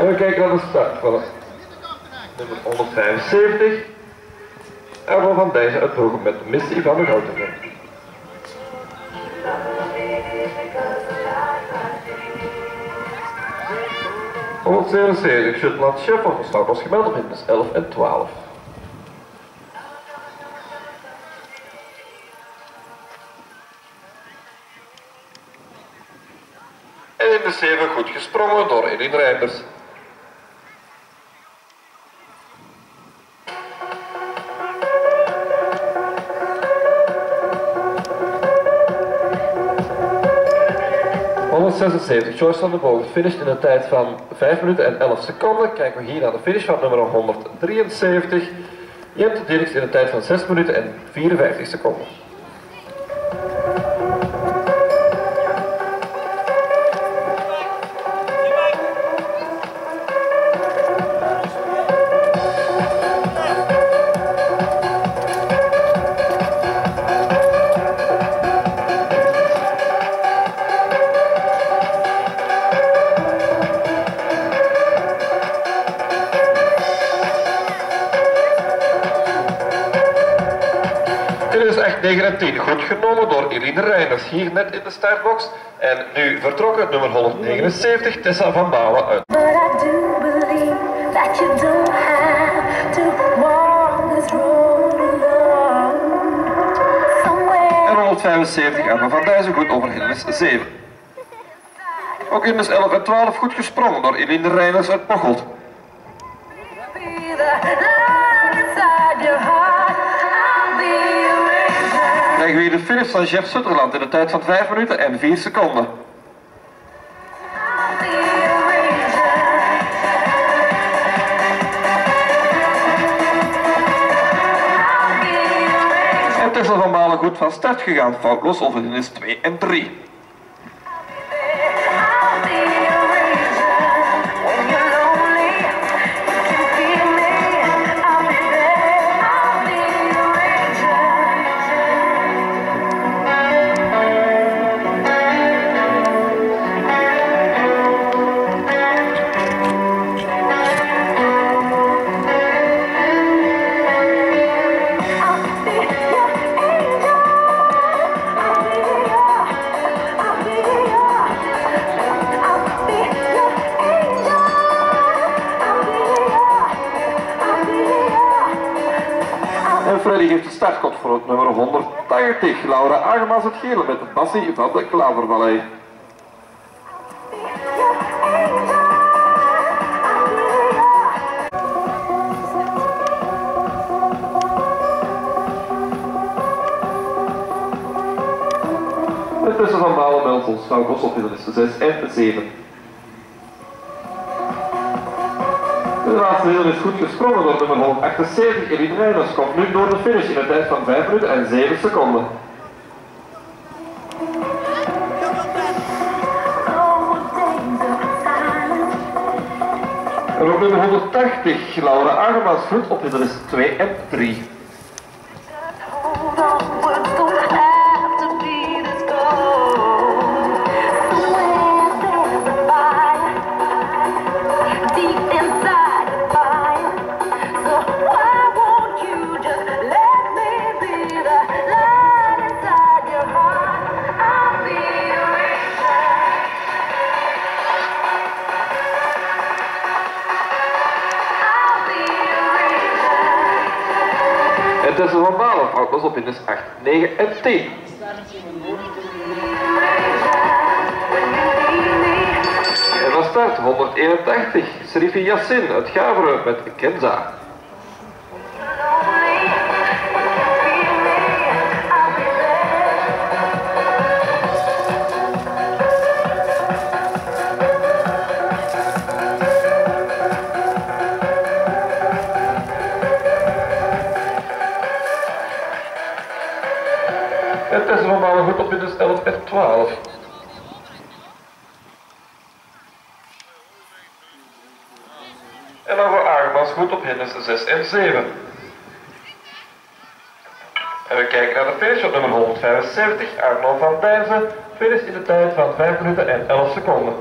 En we kijken naar de start van nummer 175. Erwin van uit Brugge met Missie van de Gouden. 177 Jutland Sheffield start was gemeld op hindernis 11 en 12. En in de 7 goed gesprongen door Elin Reinders. Joyce van de Boog finisht in een tijd van 5 minuten en 11 seconden. Kijken we hier naar de finish van nummer 173. Jente Dirks in een tijd van 6 minuten en 54 seconden. Is echt 9 en 10. Goed genomen door Eline Reiners hier net in de startbox. En nu vertrokken nummer 179 Tessa van Balen uit. En 175 Emma van Dijzen goed over hindernis 7. Ook hindernis 11 en 12 goed gesprongen door Eline Reiners uit Pochelt. Krijgen we hier de finish van Jeff Sutterland in de tijd van 5 minuten en 4 seconden. En Tessel van Balen goed van start gegaan, foutloos over is 2 en 3. Freddy geeft de startkot voor het nummer 180. Laura Agema's het gele met de passie van de Klavervallei. tussen van Balen Melsels, Vrouw Gossel is 6 en 7. De laatste heel is goed gesprongen door nummer 178. Eline Reiners komt nu door de finish in een tijd van 5 minuten en 7 seconden. En op nummer 180, Laura Agema's vloed op is 2 en 3. Tussen van Balen houdt op in dus 8, 9 en 10. En van start 181, Srifi Yassin uit Gaveren met Kenza. Het is normaal goed op in de 11 en 12. En dan voor Armas goed op hindernis 6 en 7. En we kijken naar de finish op nummer 175, Arnold van Dijzen. Finish in de tijd van 5 minuten en 11 seconden.